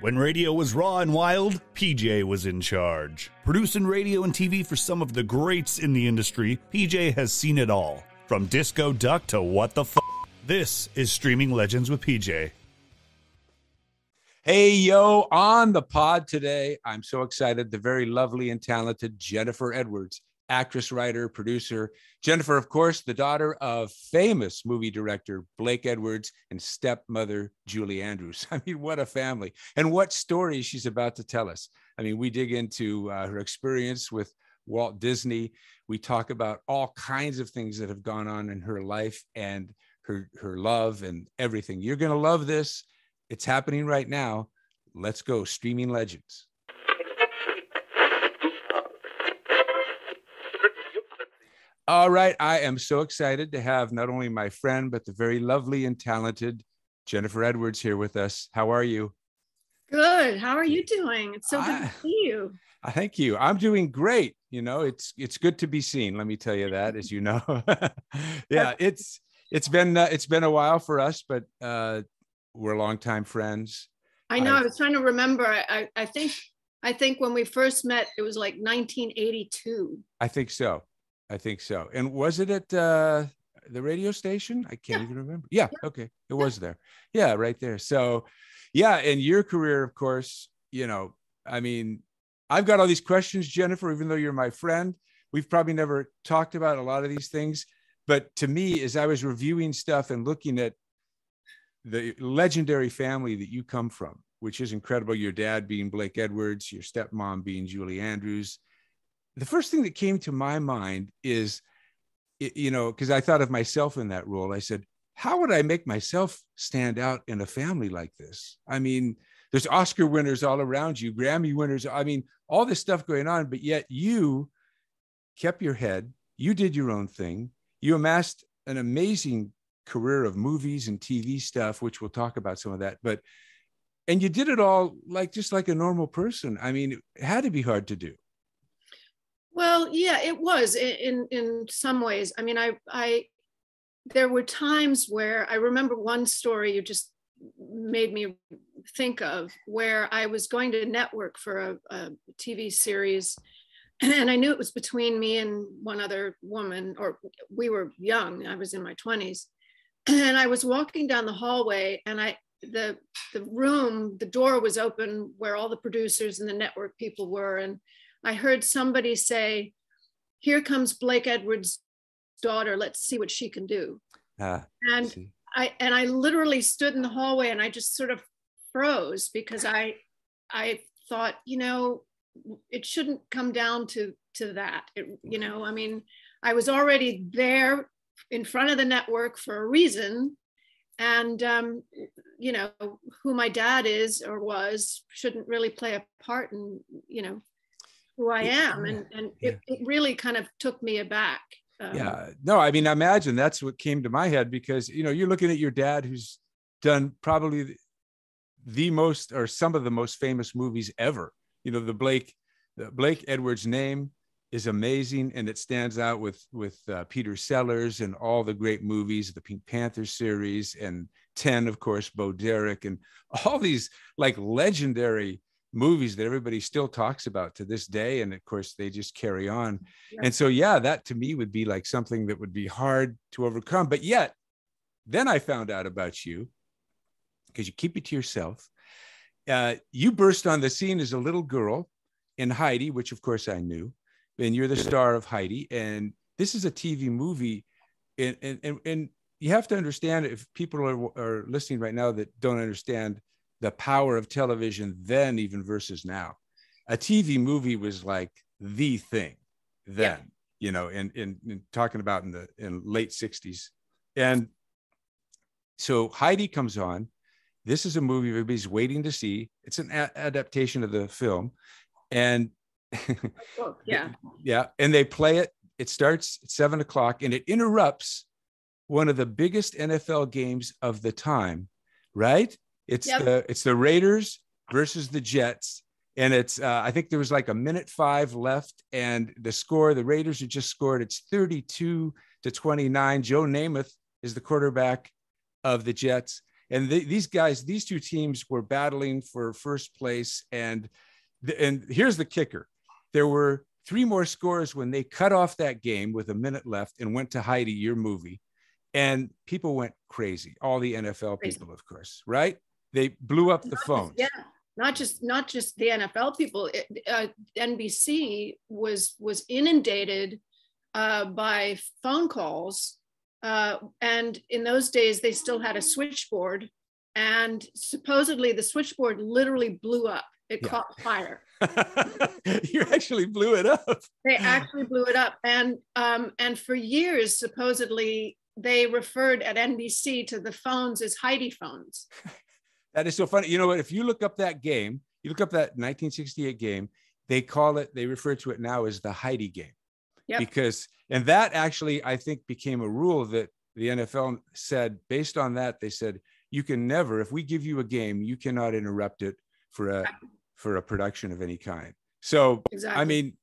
When radio was raw and wild, PJ was in charge. Producing radio and TV for some of the greats in the industry, PJ has seen it all. From Disco Duck to What the F. This is Streaming Legends with PJ. Hey, yo, on the pod today, I'm so excited. The very lovely and talented Jennifer Edwards, actress, writer, producer. Jennifer, of course, the daughter of famous movie director Blake Edwards and stepmother Julie Andrews. I mean, what a family. And what story she's about to tell us. I mean, we dig into uh, her experience with Walt Disney. We talk about all kinds of things that have gone on in her life and her, her love and everything. You're going to love this. It's happening right now. Let's go, Streaming Legends. All right. I am so excited to have not only my friend, but the very lovely and talented Jennifer Edwards here with us. How are you? Good. How are you doing? It's so good I, to see you. Thank you. I'm doing great. You know, it's it's good to be seen. Let me tell you that, as you know. yeah, it's it's been uh, it's been a while for us, but uh, we're longtime friends. I know. I, I was trying to remember. I, I think I think when we first met, it was like 1982. I think so. I think so. And was it at uh, the radio station? I can't yeah. even remember. Yeah, yeah. Okay. It was there. Yeah, right there. So, yeah. And your career, of course, you know, I mean, I've got all these questions, Jennifer, even though you're my friend. We've probably never talked about a lot of these things. But to me, as I was reviewing stuff and looking at the legendary family that you come from, which is incredible. Your dad being Blake Edwards, your stepmom being Julie Andrews. The first thing that came to my mind is, you know, because I thought of myself in that role. I said, how would I make myself stand out in a family like this? I mean, there's Oscar winners all around you, Grammy winners. I mean, all this stuff going on, but yet you kept your head. You did your own thing. You amassed an amazing career of movies and TV stuff, which we'll talk about some of that. But and you did it all like just like a normal person. I mean, it had to be hard to do. Yeah, it was in in some ways. I mean, I I there were times where I remember one story you just made me think of where I was going to network for a, a TV series and I knew it was between me and one other woman, or we were young. I was in my 20s and I was walking down the hallway and I the the room the door was open where all the producers and the network people were and I heard somebody say here comes Blake Edwards daughter. Let's see what she can do. Ah, and I and I literally stood in the hallway and I just sort of froze because I I thought you know it shouldn't come down to to that. It, you know I mean I was already there in front of the network for a reason. And um, you know who my dad is or was shouldn't really play a part in you know who i am and and yeah. it, it, really kind of took me aback um, yeah no i mean I imagine that's what came to my head because you know you're looking at your dad who's done probably the most or some of the most famous movies ever you know the blake the blake edwards name is amazing and it stands out with with uh, Peter Sellers and all the great movies, the Pink Panther series and 10 of course Bo Derek and all these like legendary movies that everybody still talks about to this day and of course they just carry on. Yeah. And so yeah, that to me would be like something that would be hard to overcome but yet then I found out about you because you keep it to yourself. Uh, you burst on the scene as a little girl in Heidi, which of course I knew and you're the star of Heidi, and this is a TV movie, and and and, and you have to understand if people are, are listening right now that don't understand the power of television then even versus now a tv movie was like the thing then yeah. you know in, in, in talking about in the in late 60s and so heidi comes on this is a movie everybody's waiting to see it's an a- adaptation of the film and yeah. Yeah. And they play it. It starts at seven o'clock and it interrupts one of the biggest NFL games of the time, right? It's yep. the it's the Raiders versus the Jets. And it's uh, I think there was like a minute five left, and the score, the Raiders had just scored. It's 32 to 29. Joe Namath is the quarterback of the Jets. and these guys, these two teams were battling for first place. And and here's the kicker: there were three more scores when they cut off that game with a minute left and went to Heidi, your movie, and people went crazy. All the NFL crazy. people, of course, right? They blew up the phone. Yeah, not just not just the NFL people. It, uh, NBC was was inundated uh, by phone calls, uh, and in those days they still had a switchboard, and supposedly the switchboard literally blew up. It yeah. caught fire. you actually blew it up. They actually blew it up, and um, and for years supposedly they referred at NBC to the phones as Heidi phones. That is so funny. You know what? If you look up that game, you look up that 1968 game, they call it, they refer to it now as the Heidi game. Yep. Because, and that actually, I think, became a rule that the NFL said, based on that, they said, you can never, if we give you a game, you cannot interrupt it for a for a production of any kind. So exactly. I mean,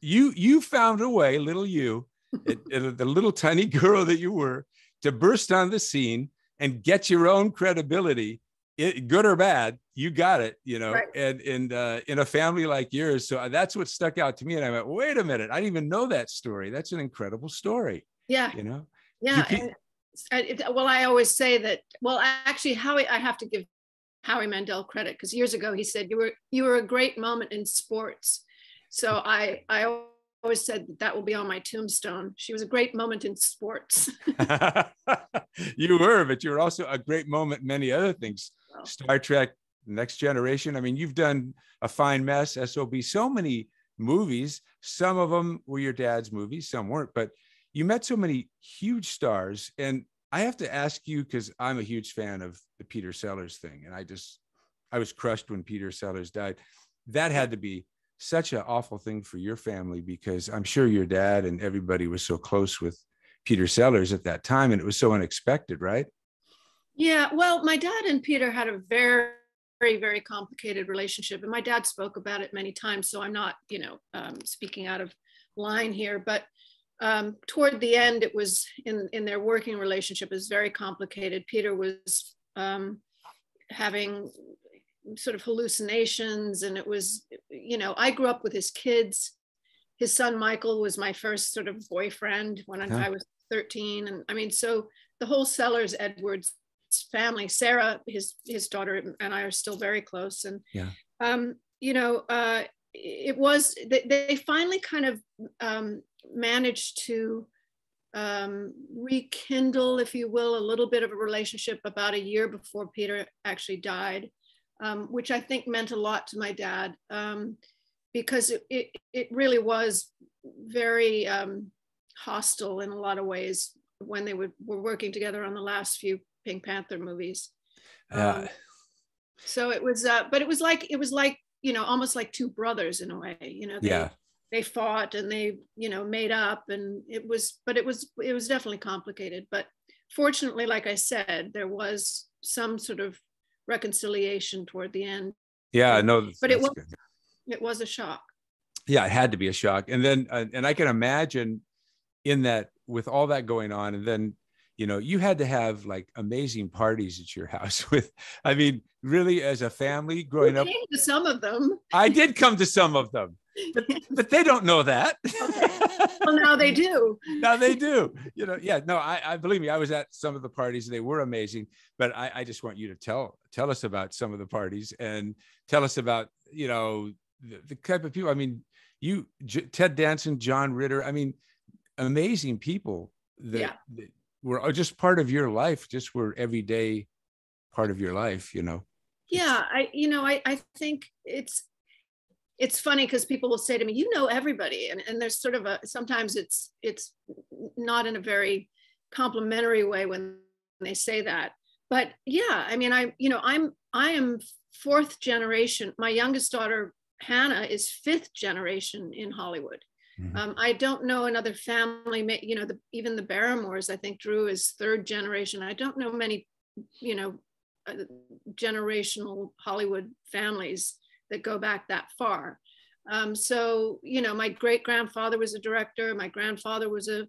you you found a way, little you, it, it, the little tiny girl that you were, to burst on the scene and get your own credibility it, good or bad, you got it, you know, right. and and uh, in a family like yours. So that's what stuck out to me. And I went, wait a minute, I didn't even know that story. That's an incredible story. Yeah. You know. Yeah. You, and, well, I always say that. Well, actually, Howie, I have to give Howie Mandel credit because years ago he said you were you were a great moment in sports. So I I always said that, that will be on my tombstone. She was a great moment in sports. you were, but you were also a great moment many other things. Star Trek, Next Generation. I mean, you've done a fine mess, SOB, so many movies. Some of them were your dad's movies, some weren't, but you met so many huge stars. And I have to ask you, because I'm a huge fan of the Peter Sellers thing. And I just, I was crushed when Peter Sellers died. That had to be such an awful thing for your family because I'm sure your dad and everybody was so close with Peter Sellers at that time and it was so unexpected, right? Yeah, well, my dad and Peter had a very, very, very complicated relationship, and my dad spoke about it many times. So I'm not, you know, um, speaking out of line here, but um, toward the end, it was in in their working relationship is very complicated. Peter was um, having sort of hallucinations, and it was, you know, I grew up with his kids. His son Michael was my first sort of boyfriend when huh. I was 13, and I mean, so the whole Sellers Edwards family. Sarah, his his daughter, and I are still very close. And yeah, um, you know, uh, it was they, they finally kind of um, managed to um, rekindle, if you will, a little bit of a relationship about a year before Peter actually died, um, which I think meant a lot to my dad um, because it, it, it really was very um, hostile in a lot of ways when they would, were working together on the last few Pink Panther movies. Yeah. Um, so it was, uh, but it was like it was like you know almost like two brothers in a way. You know. They, yeah. They fought and they you know made up and it was, but it was it was definitely complicated. But fortunately, like I said, there was some sort of reconciliation toward the end. Yeah, no, but it was good. it was a shock. Yeah, it had to be a shock, and then uh, and I can imagine in that with all that going on, and then you know you had to have like amazing parties at your house with i mean really as a family growing you up to some of them i did come to some of them but, but they don't know that okay. well now they do now they do you know yeah no I, I believe me i was at some of the parties they were amazing but I, I just want you to tell tell us about some of the parties and tell us about you know the, the type of people i mean you J- ted danson john ritter i mean amazing people that, yeah. that were uh, just part of your life, just were everyday part of your life, you know? Yeah, I, you know, I, I think it's, it's funny because people will say to me, you know, everybody. And, and there's sort of a, sometimes it's, it's not in a very complimentary way when they say that. But yeah, I mean, I, you know, I'm, I am fourth generation. My youngest daughter, Hannah, is fifth generation in Hollywood. Mm-hmm. Um, I don't know another family, you know, the, even the Barrymores, I think Drew is third generation. I don't know many, you know, uh, generational Hollywood families that go back that far. Um, so, you know, my great grandfather was a director. My grandfather was a,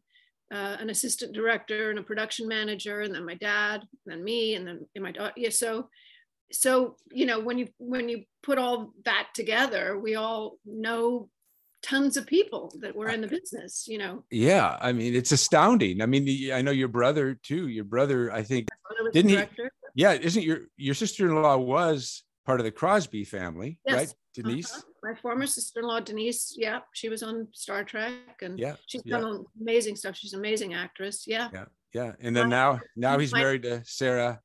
uh, an assistant director and a production manager, and then my dad, and then me, and then my daughter. Yeah, so so you know when you when you put all that together, we all know tons of people that were in the business. You know. Yeah, I mean it's astounding. I mean, I know your brother too. Your brother, I think, didn't he? Yeah, isn't your your sister-in-law was part of the Crosby family, yes. right? Denise. Uh-huh. My former sister-in-law, Denise. Yeah, she was on Star Trek, and yeah, she's yeah. done amazing stuff. She's an amazing actress. Yeah. Yeah, yeah. And then now, now he's married to Sarah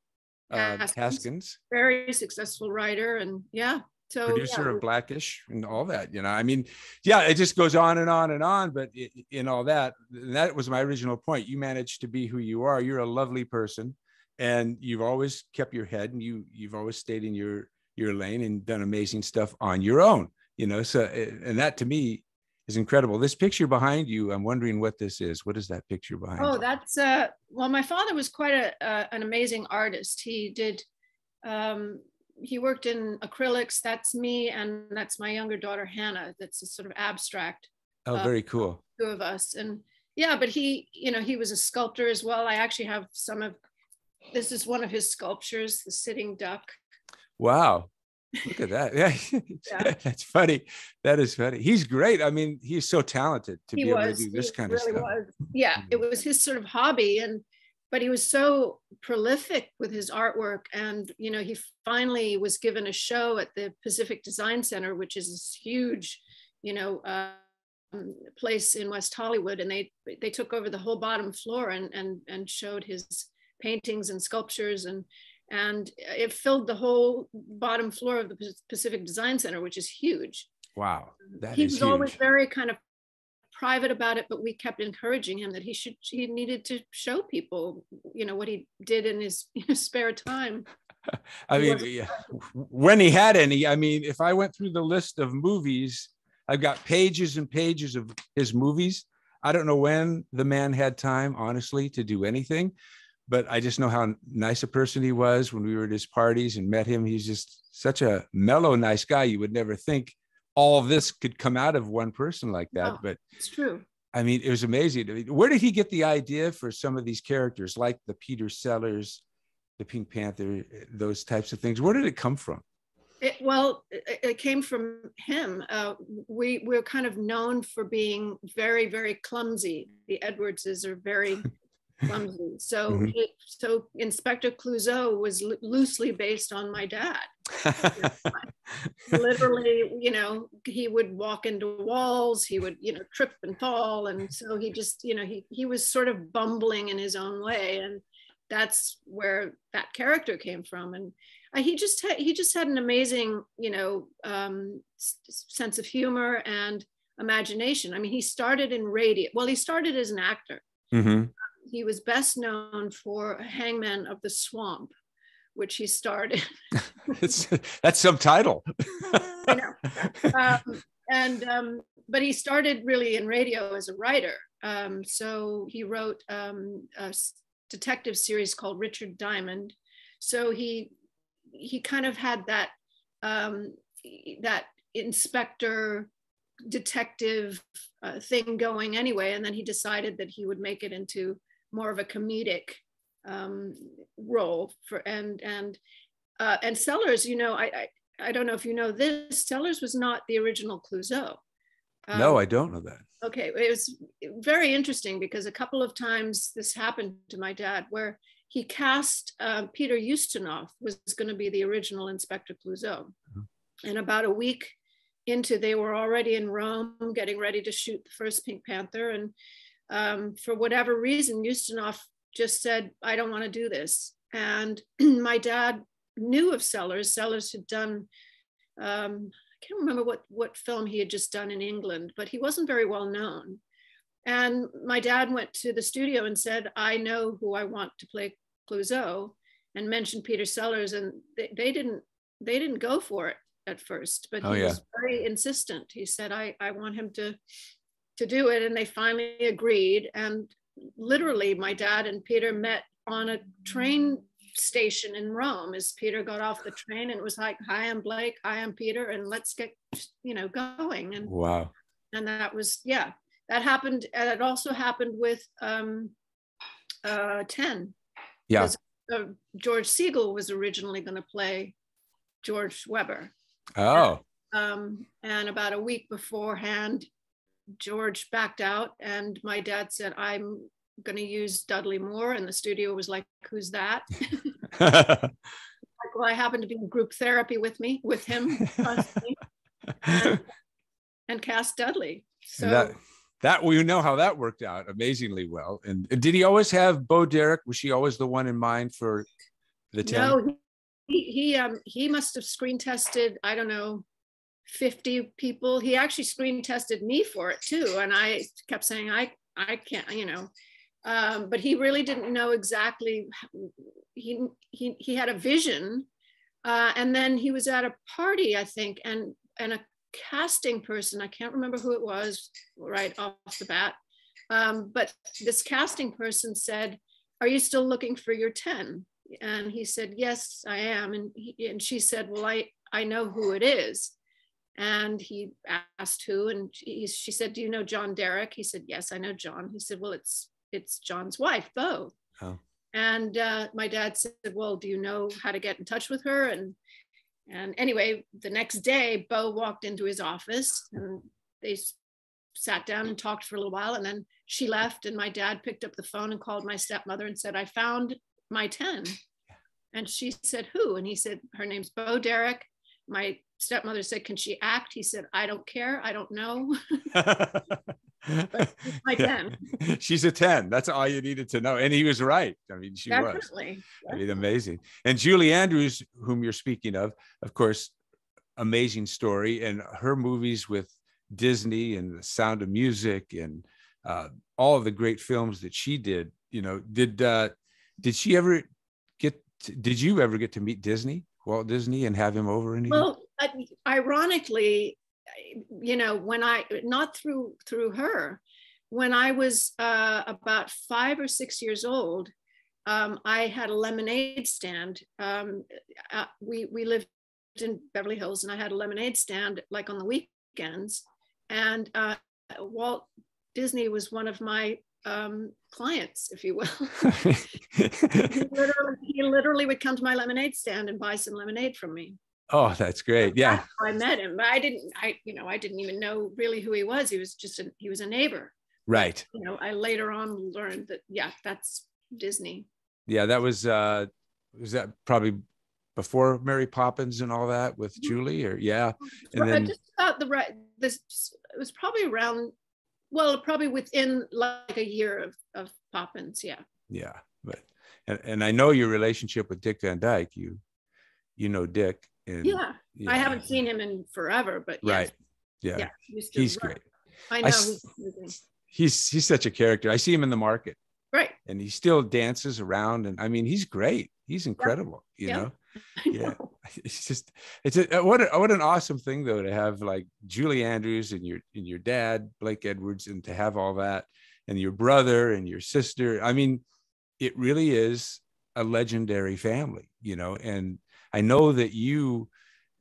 uh, Haskins. Haskins. Very successful writer, and yeah. So, producer yeah. of Blackish and all that, you know. I mean, yeah, it just goes on and on and on. But in all that, that was my original point. You managed to be who you are. You're a lovely person, and you've always kept your head, and you you've always stayed in your your lane and done amazing stuff on your own you know so eh, and that to me is incredible this picture behind you i'm wondering what this is what is that picture behind oh you? that's uh well my father was quite a, uh, an amazing artist he did um he worked in acrylics that's me and that's my younger daughter hannah that's a sort of abstract oh very uh, cool two of us and yeah but he you know he was a sculptor as well i actually have some of this is one of his sculptures the sitting duck Wow. Look at that. Yeah. yeah. That's funny. That is funny. He's great. I mean, he's so talented to he be was. able to do this he kind really of stuff. Was. Yeah. It was his sort of hobby. And but he was so prolific with his artwork. And you know, he finally was given a show at the Pacific Design Center, which is this huge, you know, um, place in West Hollywood. And they they took over the whole bottom floor and and and showed his paintings and sculptures and and it filled the whole bottom floor of the Pacific Design Center, which is huge. Wow, that he was huge. always very kind of private about it, but we kept encouraging him that he should he needed to show people, you know, what he did in his, his spare time. I mean, yeah, when he had any. I mean, if I went through the list of movies, I've got pages and pages of his movies. I don't know when the man had time, honestly, to do anything but I just know how nice a person he was when we were at his parties and met him. He's just such a mellow, nice guy. You would never think all of this could come out of one person like that. No, but it's true. I mean, it was amazing. Where did he get the idea for some of these characters, like the Peter Sellers, the Pink Panther, those types of things? Where did it come from? It, well, it, it, came from him. Uh, we we're kind of known for being very, very clumsy. The Edwardses are very clumsy. So, mm-hmm. it, so Inspector Clouseau was lo- loosely based on my dad. Literally, you know, he would walk into walls, he would, you know, trip and fall, and so he just, you know, he he was sort of bumbling in his own way, and that's where that character came from, and. Uh, he just had he just had an amazing you know um, s- sense of humor and imagination. I mean, he started in radio. Well, he started as an actor. Mm-hmm he was best known for Hangman of the Swamp, which he started. that's some title. I know. Um, and um, but he started really in radio as a writer. Um, so he wrote um, a detective series called Richard Diamond. So he he kind of had that um, that inspector detective uh, thing going anyway and then he decided that he would make it into more of a comedic um, role for and and uh, and Sellers, you know, I, I, I don't know if you know this. Sellers was not the original Clouseau. Um, no, I don't know that. Okay, it was very interesting because a couple of times this happened to my dad, where he cast uh, Peter Ustinov was going to be the original Inspector Clouseau, mm-hmm. and about a week into, they were already in Rome getting ready to shoot the first Pink Panther, and um, for whatever reason, Ustinov just said, I don't want to do this. And my dad knew of Sellers. Sellers had done, um, I can't remember what, what film he had just done in England, but he wasn't very well known. And my dad went to the studio and said, I know who I want to play Clouseau and mentioned Peter Sellers. And they, they didn't, they didn't go for it at first, but oh, he yeah. was very insistent. He said, I, I want him to to do it and they finally agreed and literally my dad and peter met on a train station in rome as peter got off the train and it was like hi i'm blake hi i'm peter and let's get you know going and wow and that was yeah that happened. And it also happened with um, uh, 10. Yeah. Uh, George Segal was originally going to play George Webber. Oh. Um, and about a week beforehand, George backed out, and my dad said, I'm going to use Dudley Moore. And the studio was like, Who's that? like, well, I happened to be in group therapy with me, with him, and, and cast Dudley. So that, that we know how that worked out amazingly well. And did he always have Bo Derek? Was she always the one in mind for the 10? No, he, he, um, he must have screen tested, I don't know, 50 people. He actually screen tested me for it too. And I kept saying, I, I can't, you know, um, but he really didn't know exactly. He, he, he had a vision. Uh, and then he was at a party, I think, and, and a casting person, I can't remember who it was right off the bat, um, but this casting person said, are you still looking for your 10? And he said, yes, I am. And, he, and she said, well, I, I know who it is. And he asked who, and he, she said, "Do you know John Derek?" He said, "Yes, I know John." He said, "Well, it's it's John's wife, Bo." Oh. And uh, my dad said, "Well, do you know how to get in touch with her?" And and anyway, the next day, Bo walked into his office, and they sat down and talked for a little while, and then she left, and my dad picked up the phone and called my stepmother and said, "I found my ten." And she said, "Who?" And he said, "Her name's Bo Derek." My stepmother said, Can she act? He said, I don't care. I don't know. my 10. She's a 10. That's all you needed to know. And he was right. I mean, she Definitely. was. I mean, amazing. And Julie Andrews, whom you're speaking of, of course, amazing story. And her movies with Disney and The Sound of Music and uh, all of the great films that she did, you know, did uh, did she ever get to, did you ever get to meet Disney? Walt Disney and have him over anything? Well, uh, ironically, you know, when I not through through her, when I was uh, about five or six years old, um, I had a lemonade stand. Um, uh, we we lived in Beverly Hills, and I had a lemonade stand like on the weekends. And uh, Walt Disney was one of my um, clients, if you will. he, literally, he, literally, would come to my lemonade stand and buy some lemonade from me. Oh, that's great. Yeah. I met him, but I didn't, I, you know, I didn't even know really who he was. He was just, a, he was a neighbor. Right. You know, I later on learned that, yeah, that's Disney. Yeah. That was, uh, was that probably before Mary Poppins and all that with mm-hmm. Julie or yeah. And then just about the right, this, it was probably around well, probably within like a year of, of Poppins, yeah. Yeah, but and, and I know your relationship with Dick Van Dyke. You you know Dick. And, yeah. yeah. I haven't seen him in forever, but yes. right, yeah, yeah he's great. I know. I, he's he's such a character. I see him in the market. Right. And he still dances around, and I mean, he's great. He's incredible. Yeah. You yeah. know. yeah it's just it's a uh, what a, what an awesome thing though to have like Julie Andrews and your and your dad Blake Edwards and to have all that and your brother and your sister I mean it really is a legendary family you know and I know that you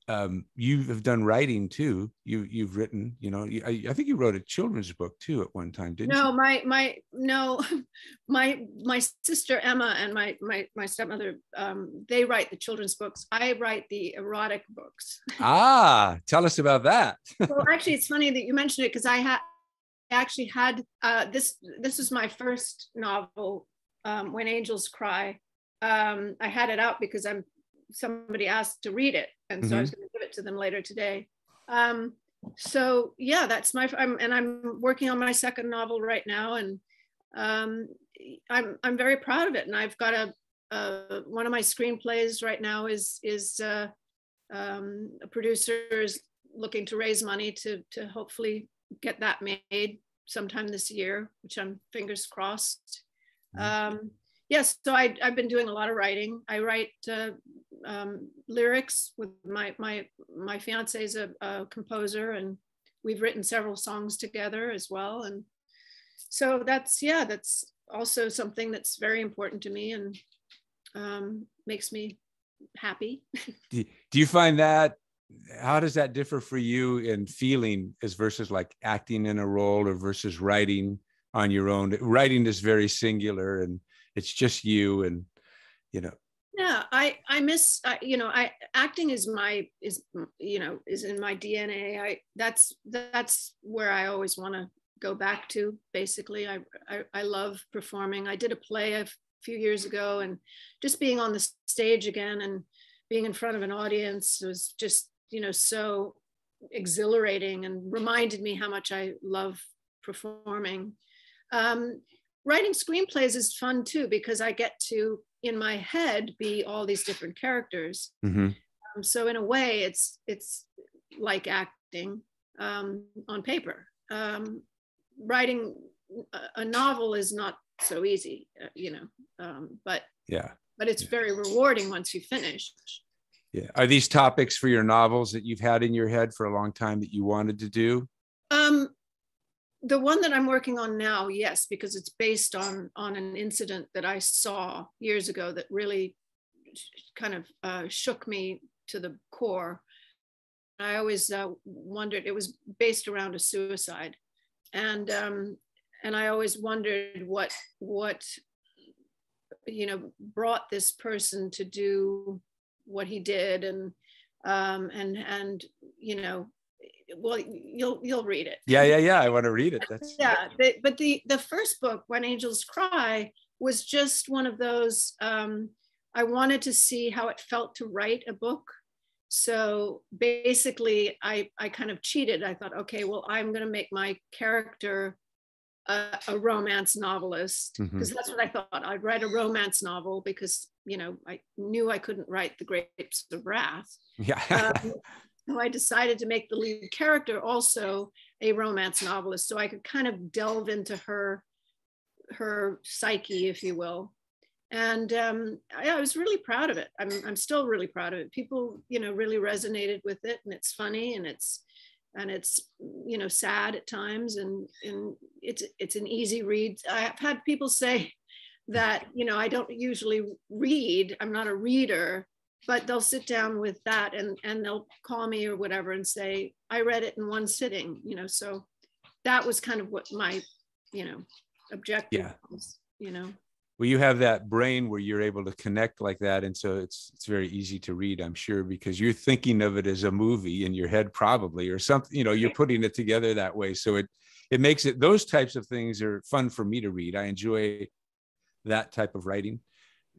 um, you have done writing too. You you've written, you know, you, I, I, think you wrote a children's book too at one time, didn't no, you? my my no, my my sister Emma and my my my stepmother, um, they write the children's books. I write the erotic books. ah, tell us about that. well, actually, it's funny that you mentioned it because I had actually had uh, this. This is my first novel, um, When Angels Cry. Um, I had it out because I'm somebody asked to read it, and so mm-hmm. I was mm-hmm. going to give it to them later today. Um, so yeah, that's my I'm, and I'm working on my second novel right now, and um, I'm I'm very proud of it. And I've got a, a one of my screenplays right now is is uh, um, a producer is looking to raise money to to hopefully get that made sometime this year, which I'm fingers crossed. Mm-hmm. Um, yes, so I, have been doing a lot of writing. I write uh, um, lyrics with my my my fiance is a, a, composer, and we've written several songs together as well. And so that's yeah, that's also something that's very important to me and um, makes me happy. do, do you find that how does that differ for you in feeling as versus like acting in a role or versus writing on your own writing is very singular and it's just you and you know yeah i i miss uh, you know i acting is my is you know is in my dna i that's that's where i always want to go back to basically. I, I i love performing. I did a play a few years ago and just being on the stage again and being in front of an audience was just you know so exhilarating and reminded me how much i love performing. Um, writing screenplays is fun too because i get to in my head be all these different characters. Mm-hmm. um, so in a way it's it's like acting um, on paper. Um, writing a, a, novel is not so easy uh, you know um, but yeah. but it's very rewarding once you finish. Yeah. Are these topics for your novels that you've had in your head for a long time that you wanted to do? Um the one that I'm working on now, yes, because it's based on on an incident that I saw years ago that really kind of uh, shook me to the core. I always uh, wondered it was based around a suicide, and um, and I always wondered what what you know brought this person to do what he did, and um, and and you know well you'll you'll read it. Yeah yeah yeah i want to read it that's yeah the, but the the first book when angels cry was just one of those um, i wanted to see how it felt to write a book. So basically i i kind of cheated. I thought okay well i'm going to make my character a, a romance novelist because mm-hmm. that's what i thought. I'd write a romance novel because you know i knew i couldn't write the grapes of wrath. Yeah. Um, I decided to make the lead character also a romance novelist, so I could kind of delve into her her psyche, if you will. And um, I, I, was really proud of it. I'm, I'm still really proud of it. People, you know, really resonated with it, and it's funny, and it's and it's you know sad at times, and and it's it's an easy read. I've had people say that you know I don't usually read. I'm not a reader, but they'll sit down with that and and they'll call me or whatever and say i read it in one sitting you know so that was kind of what my you know objective yeah. was you know. Well you have that brain where you're able to connect like that and so it's it's very easy to read i'm sure because you're thinking of it as a movie in your head probably or something you know you're putting it together that way. So it it makes it those types of things are fun for me to read. I enjoy that type of writing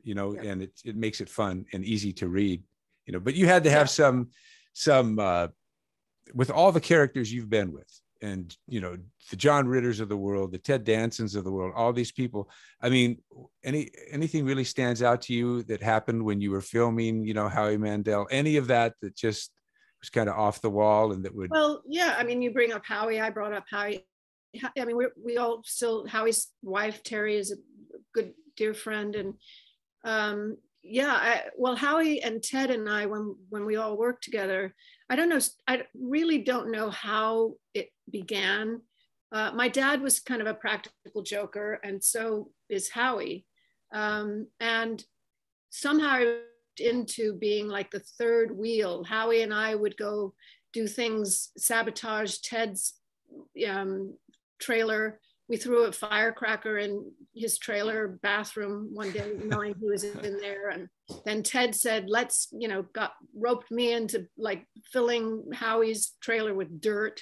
you know, yeah. and it, it makes it fun and easy to read, you know, but you had to have yeah. some, some, uh, with all the characters you've been with and, you know, the John Ritters of the world, the Ted Dansons of the world, all these people. I mean, any, anything really stands out to you that happened when you were filming, you know, Howie Mandel, any of that that just was kind of off the wall and that would. Well, yeah. I mean, you bring up Howie, I brought up Howie. I mean, we we all still, Howie's wife, Terry is a good, dear friend. And um, yeah, I, well, Howie and Ted and I, when when we all worked together, I don't know, I really don't know how it began. Uh, my dad was kind of a practical joker, and so is Howie. Um, and somehow into being like the third wheel. Howie and I would go do things, sabotage Ted's um, trailer we threw a firecracker in his trailer bathroom one day, knowing he was in there. And then Ted said, "Let's," you know, got roped me into like filling Howie's trailer with dirt.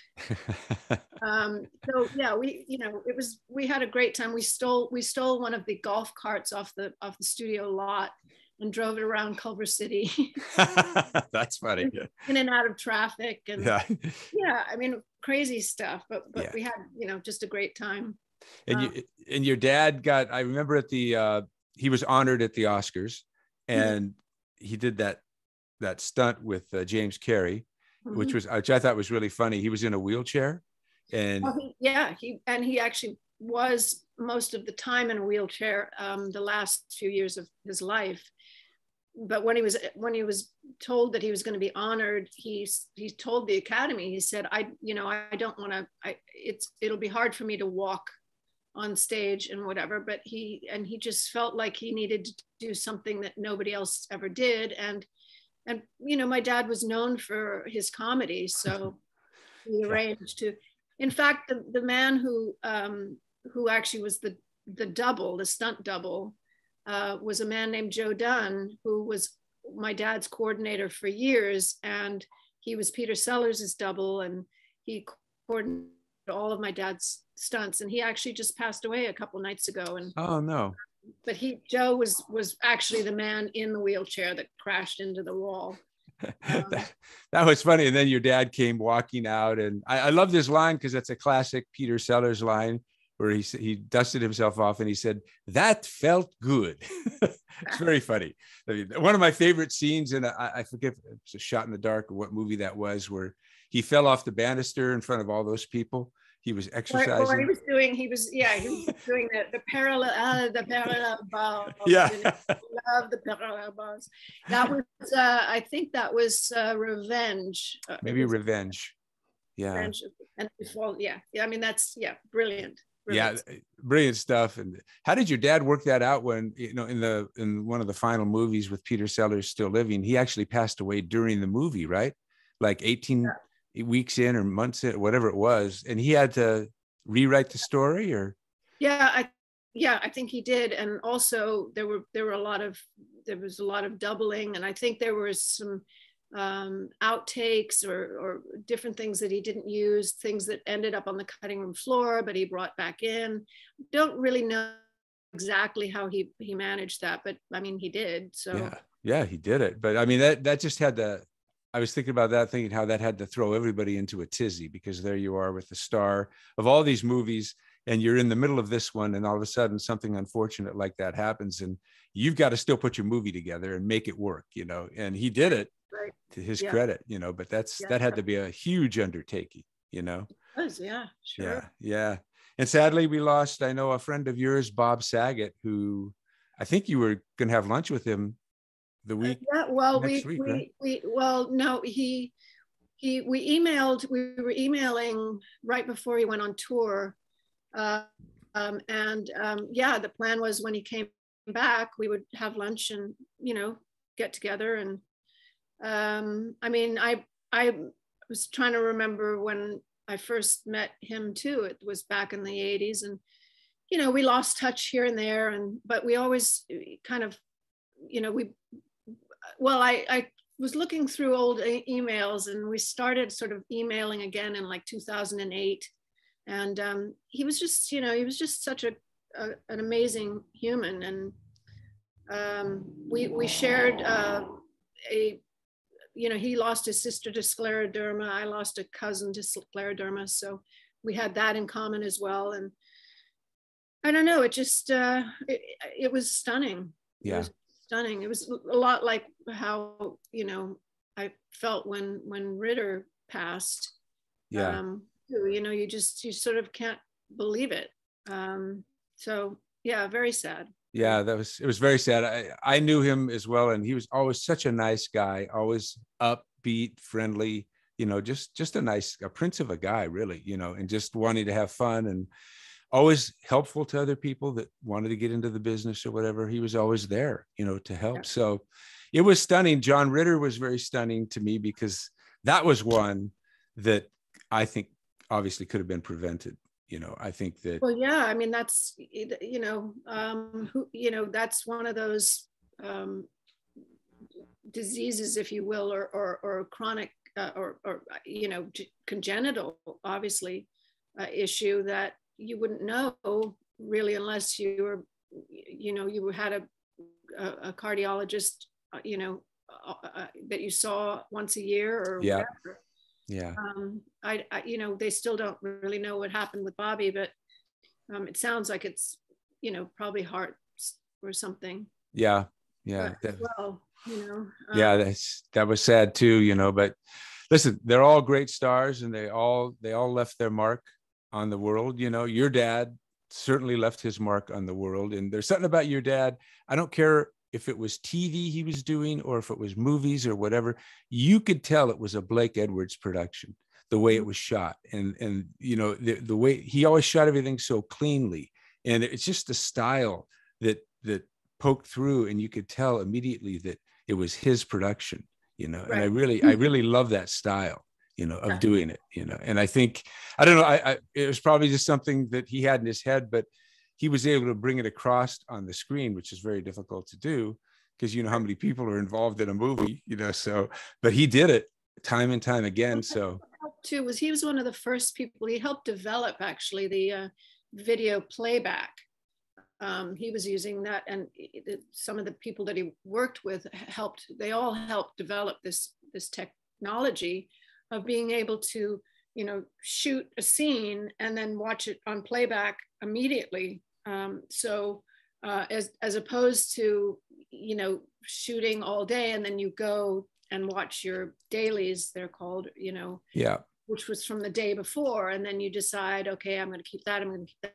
um, so yeah, we, you know, it was we had a great time. We stole we stole one of the golf carts off the off the studio lot and drove it around Culver City. That's funny. In and out of traffic and yeah, yeah. I mean, crazy stuff, but but yeah. we had you know just a great time. And you uh, and your dad got. I remember at the uh, he was honored at the Oscars, mm-hmm. and mm-hmm. he did that that stunt with uh, James Carrey, mm-hmm. which was which I thought was really funny. He was in a wheelchair, and well, he, yeah, he and he actually was most of the time in a wheelchair um, the last few years of his life but when he was when he was told that he was going to be honored he he told the academy he said i you know i don't want to i it's it'll be hard for me to walk on stage and whatever but he and he just felt like he needed to do something that nobody else ever did and and you know, my dad was known for his comedy, so he arranged to. In fact, the the man who um, who actually was the the double, the stunt double, uh, was a man named Joe Dunne, who was my dad's coordinator for years, and he was Peter Sellers' double, and he coordinated all of my dad's stunts. And he actually just passed away a couple nights ago. And oh no! But he Joe was was actually the man in the wheelchair that crashed into the wall. Um, that, that, was funny. And then your dad came walking out, and I, I love this line because that's a classic Peter Sellers line where he he dusted himself off and he said that felt good. it's very funny. I mean, one of my favorite scenes, and I, I forget it's a shot in the dark or what movie that was, where he fell off the banister in front of all those people. He was exercising. He was doing, he was yeah, he was doing the, the parallel uh, the parallel bars. Yeah, love the parallel bars. That was uh, I think that was uh, Revenge. Uh, Maybe Revenge. Yeah. Revenge. And before, yeah, yeah. I mean, that's yeah, brilliant. Brilliant. Yeah, eh, brilliant stuff. And how did your dad work that out when you know in the in one of the final movies with Peter Sellers still living? He actually passed away during the movie, right? Like 18 yeah. weeks in or months in, whatever it was, and he had to rewrite the story or yeah, I yeah, I think he did. And also there were there were a lot of there was a lot of doubling, and I think there was some um, outtakes or, or different things that he didn't use, things that ended up on the cutting room floor, but he brought back in. Don't really know exactly how he he managed that, but I mean he did. So yeah, yeah, he did it. But I mean that that just had to. I was thinking about that, thinking how that had to throw everybody into a tizzy because there you are with the star of all these movies, and you're in the middle of this one, and all of a sudden something unfortunate like that happens, and you've got to still put your movie together and make it work, you know. And he did it, right. to his yeah. credit, you know, but that's yeah. that had to be a huge undertaking, you know. It was, yeah, sure. Yeah, yeah. And sadly, we lost. I know a friend of yours, Bob Saget, who I think you were going to have lunch with him the week. Uh, yeah, well, we week, we, right? we well, no, he he we emailed. We were emailing right before he went on tour, uh, um, and um, yeah, the plan was when he came back, we would have lunch and you know get together and um, I mean, I I was trying to remember when I first met him too. It was back in the 80s, and you know, we lost touch here and there, and but we always kind of, you know, we well, I I was looking through old e- emails, and we started sort of emailing again in like 2008, and um, he was just, you know, he was just such a, a an amazing human, and um, we we shared uh, a you know, he lost his sister to scleroderma. I lost a cousin to scleroderma. So we had that in common as well. And I don't know, it just, uh, it, it was stunning. Yeah. It was stunning. It was a lot like how, you know, I felt when, when Ritter passed. Yeah. Um, you know, you just, you sort of can't believe it. Um, so yeah, very sad yeah that was it was very sad i i knew him as well and he was always such a nice guy always upbeat friendly you know just just a nice a prince of a guy really you know and just wanting to have fun and always helpful to other people that wanted to get into the business or whatever he was always there you know to help yeah. so it was stunning john ritter was very stunning to me because that was one that i think obviously could have been prevented you know i think that well yeah i mean that's you know um who you know that's one of those um diseases if you will or or, or chronic uh, or or you know congenital obviously uh, issue that you wouldn't know really unless you were you know you had a a, a cardiologist uh, you know uh, uh, that you saw once a year or yeah. whatever yeah. Um, I, I, you know they still don't really know what happened with bobby but um, it sounds like it's you know probably heart or something. Yeah yeah that, well you know um, yeah that's that was sad too you know but listen they're all great stars and they all they all left their mark on the world you know. Your dad certainly left his mark on the world and there's something about your dad. I don't care if it was TV he was doing or if it was movies or whatever, you could tell it was a Blake Edwards production, the way it mm-hmm. was shot. And, and you know, the, the way he always shot everything so cleanly. And it's just the style that, that poked through and you could tell immediately that it was his production, you know, Right. and I really, I really love that style, you know, of doing it, you know, and I think, I don't know, I, I, it was probably just something that he had in his head, but he was able to bring it across on the screen, which is very difficult to do because you know how many people are involved in a movie, you know, so, but he did it time and time again. So, too was he was one of the first people he helped develop actually the uh, video playback um, he was using that and some of the people that he worked with helped they all helped develop this this technology of being able to you know shoot a scene and then watch it on playback immediately um, so uh, as as opposed to you know shooting all day and then you go and watch your dailies they're called you know yeah, which was from the day before and then you decide okay i'm going to keep that i'm going to keep that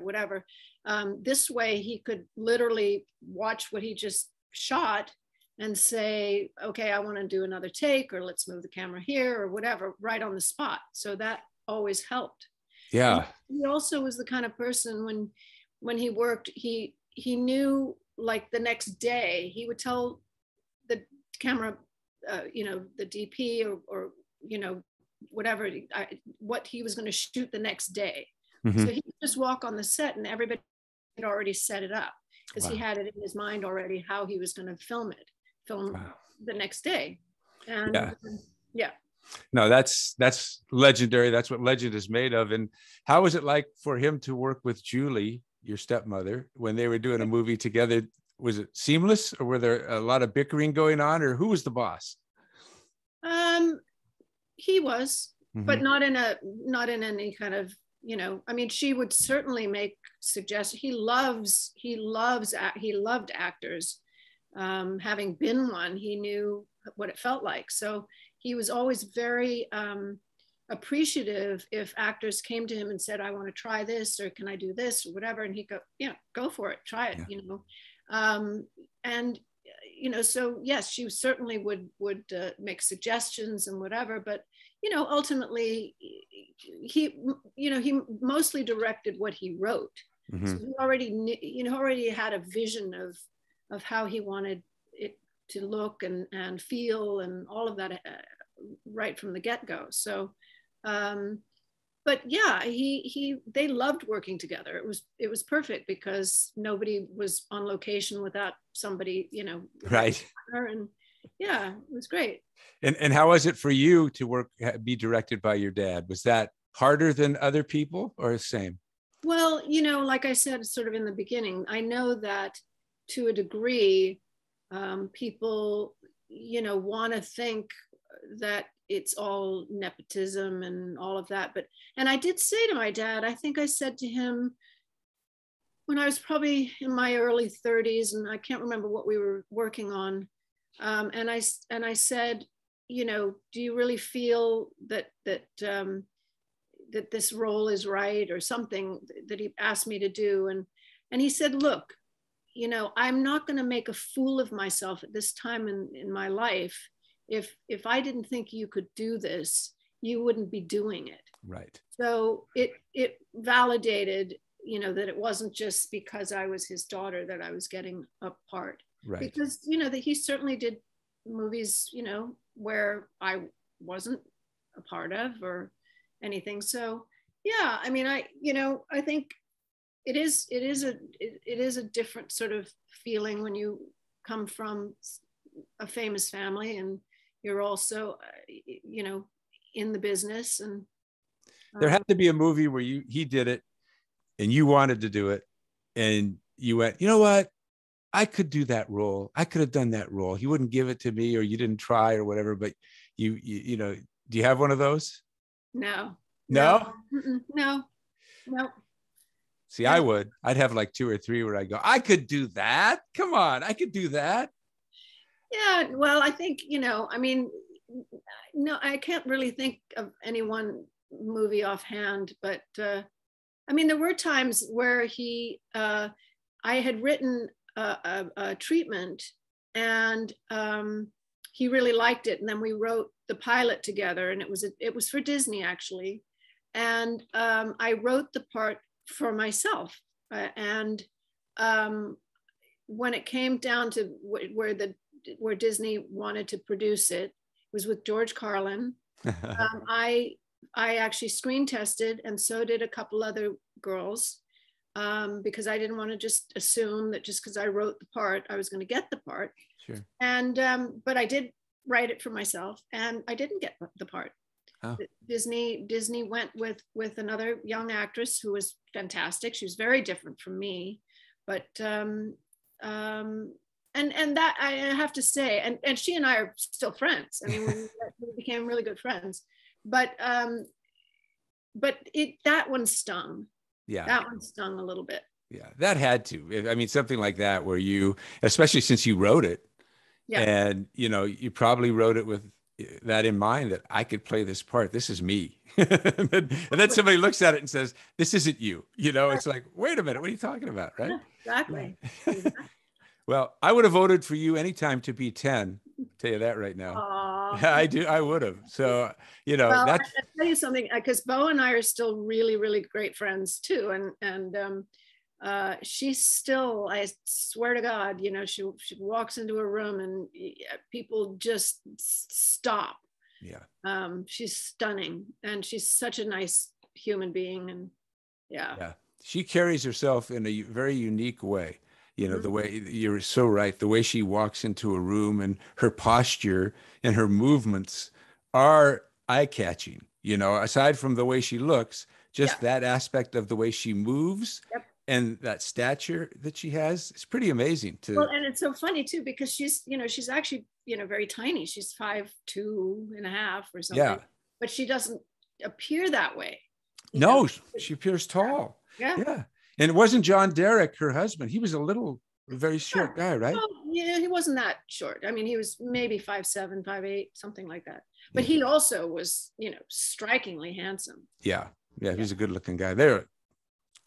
whatever. Um, this way he could literally watch what he just shot and say okay i want to do another take or let's move the camera here or whatever right on the spot. So that always helped yeah, he also was the kind of person when when he worked he he knew like the next day he would tell the camera uh, you know the dp or, or you know whatever I, what he was going to shoot the next day Mhm. so he would just walk on the set and everybody had already set it up because he had it in his mind already how he was going to film it film Wow. the next day and Yeah. yeah no that's that's legendary. That's what legend is made of. And how was it like for him to work with julie your stepmother when they were doing a movie together? Was it seamless or were there a lot of bickering going on or who was the boss? Um he was but Mhm. not in a not in any kind of you know i mean she would certainly make suggestions he loves he loves he loved actors. Um, having been one he knew what it felt like. So he was always very um, appreciative if actors came to him and said i want to try this or can i do this or whatever and he'd go yeah go for it try it Yeah. you know um, and you know so yes she certainly would would uh, make suggestions and whatever but you know ultimately he you know he mostly directed what he wrote Mhm. so he already knew, you know already had a vision of of how he wanted to look and and feel and all of that uh, right from the get-go. So um but yeah he he they loved working together. It was it was perfect because nobody was on location without somebody you know right. and yeah it was great. And and how was it for you to work be directed by your dad? Was that harder than other people or the same? Well, you know, like I said, sort of in the beginning, I know that to a degree, um, people, you know, want to think that it's all nepotism and all of that. But, and I did say to my dad, I think I said to him when I was probably in my early 30s, and I can't remember what we were working on. Um, and I and I said, you know, do you really feel that that um, that this role is right or something that he asked me to do and and he said look you know i'm not going to make a fool of myself at this time in, in my life. If if i didn't think you could do this you wouldn't be doing it. Right. So it it validated you know that it wasn't just because i was his daughter that i was getting a part. Right. Because you know that he certainly did movies you know where i wasn't a part of or anything. So yeah i mean i you know i think it is it is a it, it is a different sort of feeling when you come from a famous family and you're also uh, you know in the business and there um, had to be a movie where you he did it and you wanted to do it and you went you know what? I could do that role. I could have done that role. He wouldn't give it to me or you didn't try or whatever but you you, you know do you have one of those? No? No, Mm-mm, no. No see i would i'd have like two or three where i go i could do that come on i could do that Yeah, well, I think, you know, I mean, no, I can't really think of any one movie offhand, but uh, I mean, there were times where he, uh, I had written a, a, a treatment and um, he really liked it. And then we wrote the pilot together and it was, a, it was for Disney actually. And um, I wrote the part for myself. Uh, and um, when it came down to wh- where the where Disney wanted to produce it. It was with George Carlin. um, I I actually screen tested, and so did a couple other girls, um, because I didn't want to just assume that just because I wrote the part, I was going to get the part. Sure. And um, but I did write it for myself, and I didn't get the part. Oh. Disney Disney went with with another young actress who was fantastic. She was very different from me, but um, um, and and that I have to say, and and she and I are still friends. I mean, we, we became really good friends. But um, but it that one stung. Yeah, that one stung a little bit. Yeah, that had to. I mean, something like that, where you, especially since you wrote it, yeah. and you know, you probably wrote it with that in mind that I could play this part. This is me. and, then, and, then, somebody looks at it and says, "This isn't you." You know, it's like, wait a minute, what are you talking about, right? Exactly. well, I would have voted for you anytime to be ten. Tell you that right now. Aww. I do. I would have. So you know, well, that's. I, tell you something, because Bo and I are still really, really great friends too, and and um, uh, she's still, I swear to God, you know, she, she walks into a room and people just stop. Yeah. Um, she's stunning and she's such a nice human being. And yeah. Yeah. She carries herself in a very unique way. You know, mm-hmm. the way you're so right, the way she walks into a room and her posture and her movements are eye catching. You know, aside from the way she looks, just yeah. that aspect of the way she moves yep and that stature that she has it's pretty amazing to well and it's so funny too because she's you know she's actually you know very tiny. She's five two and a half or something. Yeah. But she doesn't appear that way. No know? she appears tall. Yeah. Yeah. And it wasn't john derek her husband. He was a little very short yeah. guy right? Well, yeah he wasn't that short. I mean he was maybe five seven five eight something like that. But yeah. he also was you know strikingly handsome. Yeah yeah, he's a good looking guy. They're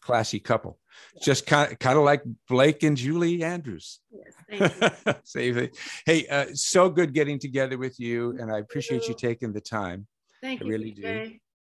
classy couple. Yeah. Just kind of, kind of like Blake and Julie Andrews. Yes, Save Hey, uh, so good getting together with you, and I appreciate you, you taking the time. Thank I you. really do.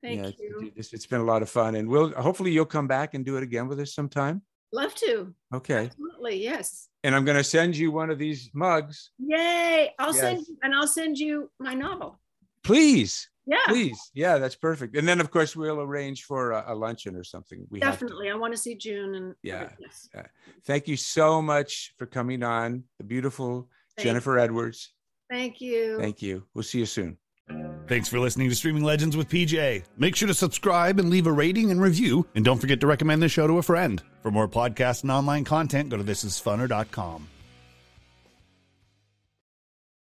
Thank yeah, you. It's, it's been a lot of fun, and we'll hopefully you'll come back and do it again with us sometime. Love to. Okay. Absolutely, yes. And I'm going to send you one of these mugs. Yay! I'll yes. send you, and I'll send you my novel. Please. Yeah. Please. Yeah, that's perfect. And then, of course, we'll arrange for a, a luncheon or something. We definitely. I want to see June. And yeah. yeah. Thank you so much for coming on. The beautiful Thank Jennifer you. Edwards. Thank you. Thank you. We'll see you soon. Thanks for listening to Streaming Legends with PJ. Make sure to subscribe and leave a rating and review. And don't forget to recommend the show to a friend. For more podcasts and online content, go to thisisfunner.com.